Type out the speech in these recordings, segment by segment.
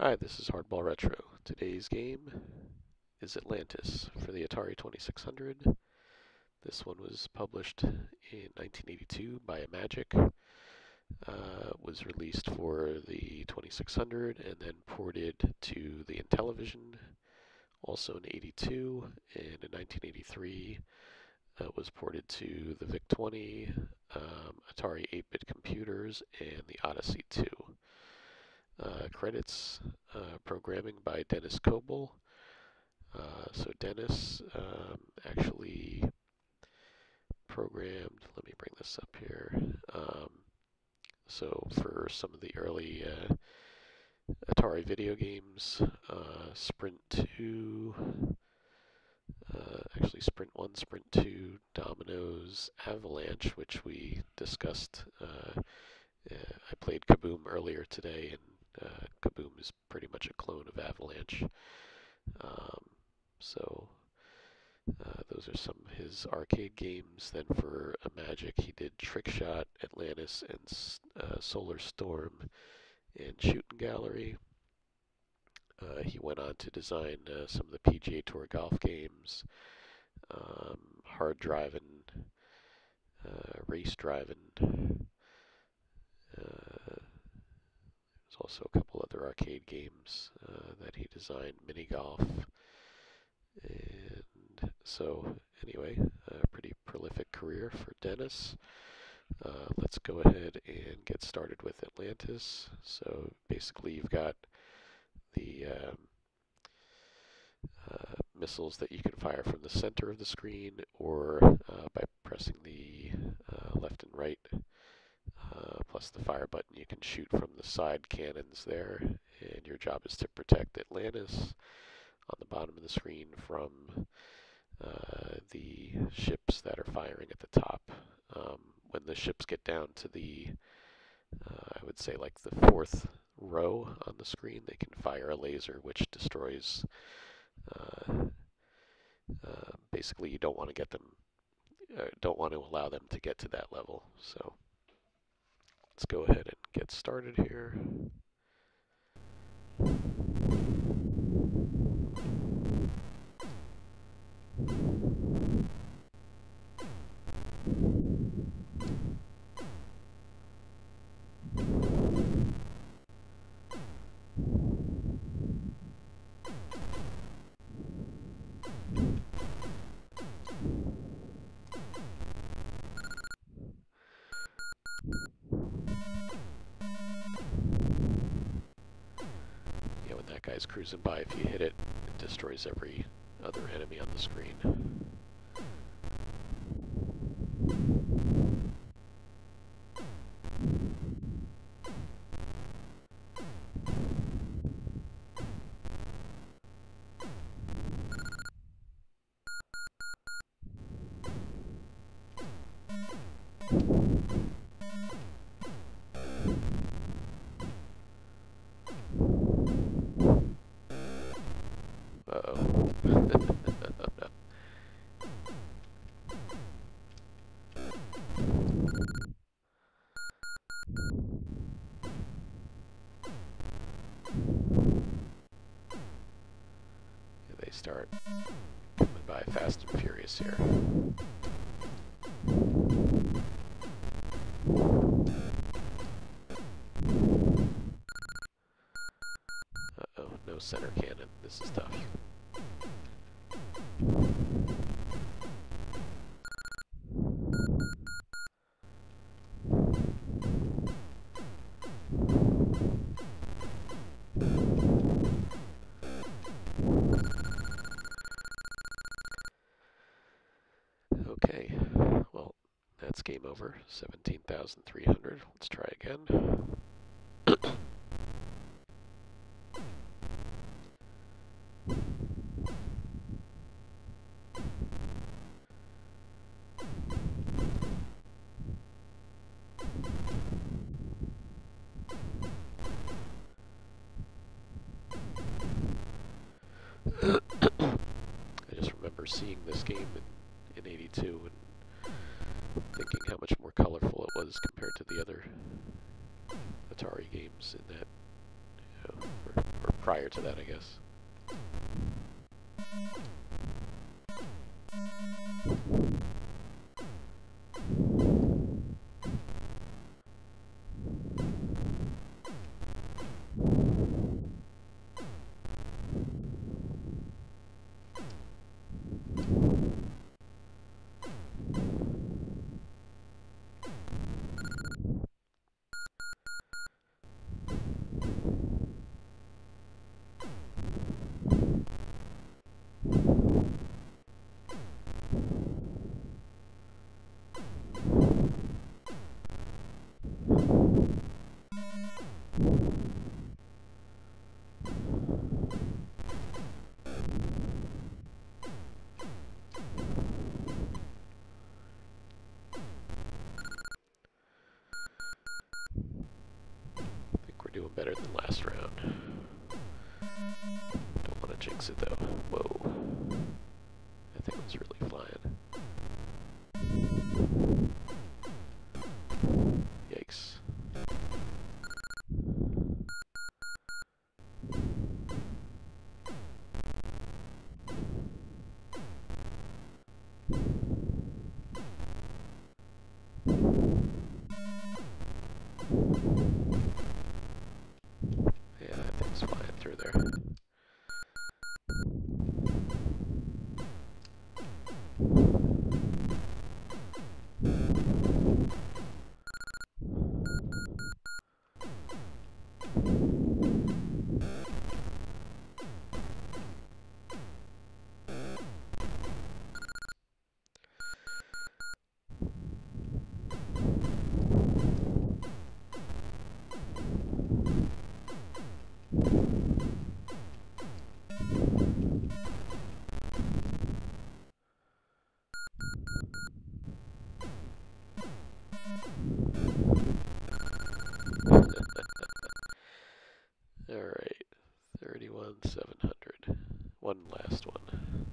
Hi, this is Hardball Retro. Today's game is Atlantis for the Atari 2600. This one was published in 1982 by Imagic. Uh, was released for the 2600 and then ported to the Intellivision, also in 82, and in 1983 uh, was ported to the VIC-20, um, Atari 8-bit computers, and the Odyssey 2. Uh, credits uh, programming by Dennis Koble. Uh, so Dennis um, actually programmed, let me bring this up here. Um, so for some of the early uh, Atari video games, uh, Sprint 2, uh, actually Sprint 1, Sprint 2, Dominoes, Avalanche, which we discussed. I played Kaboom earlier today and uh, Kaboom is pretty much a clone of Avalanche. Um, so uh, those are some of his arcade games. Then for Imagic, he did Trick Shot, Atlantis, and uh, Solar Storm, and Shooting Gallery. Uh, he went on to design uh, some of the PGA Tour golf games, um, hard driving, uh, race driving. Also a couple other arcade games uh, that he designed, mini golf. And so, anyway, a pretty prolific career for Dennis. Uh, let's go ahead and get started with Atlantis. So basically, you've got the um, uh, missiles that you can fire from the center of the screen or uh, by pressing the uh, left and right uh, plus the fire button. You can shoot from the side cannons there, and your job is to protect Atlantis on the bottom of the screen from uh, the ships that are firing at the top. Um, when the ships get down to the, uh, I would say like the fourth row on the screen, they can fire a laser which destroys. Uh, uh, basically, you don't want to get them, uh, don't want to allow them to get to that level. So. Let's go ahead and get started here. Cruising by. If you hit it, it destroys every other enemy on the screen. Center cannon. This is tough. Okay, well, that's game over. 17,300. Let's try again. I just remember seeing this game in, in 82 and thinking how much more colorful it was compared to the other Atari games in that you know, or, or prior to that, I guess. Jinx it though. Whoa. That thing was really flying. Yikes. Yeah, Alright, 31,700. One last one.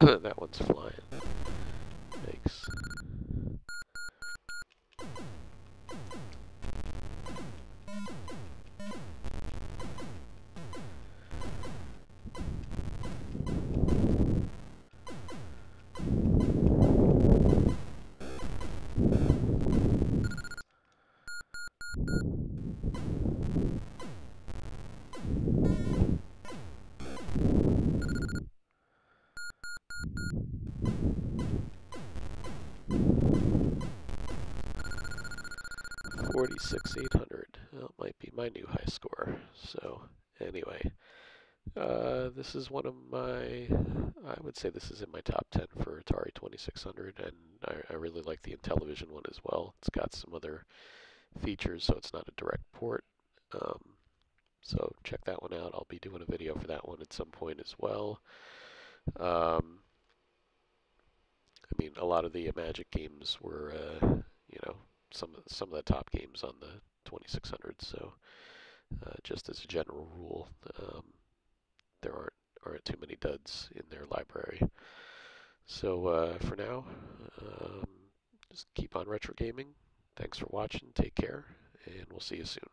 That one's flying. 46,800. That might be my new high score. So anyway, uh, this is one of my, I would say this is in my top 10 for Atari 2600, and I, I really like the Intellivision one as well. It's got some other features, so it's not a direct port. Um, so check that one out. I'll be doing a video for that one at some point as well. Um, I mean, a lot of the Imagic games were uh, some of some of the top games on the 2600. So, uh, just as a general rule, um, there aren't aren't too many duds in their library. So uh, for now, um, just keep on retro gaming. Thanks for watching. Take care, and we'll see you soon.